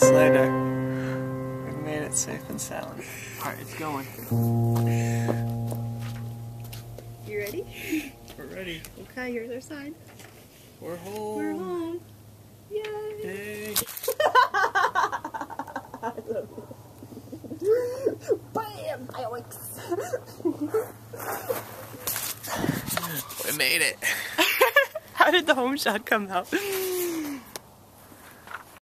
miles later, we made it safe and sound. Alright, it's going. You ready? We're ready. Okay, here's our sign. We're home. We're home. Yay! Yay. Bam! Alex! we made it. How did the home shot come out?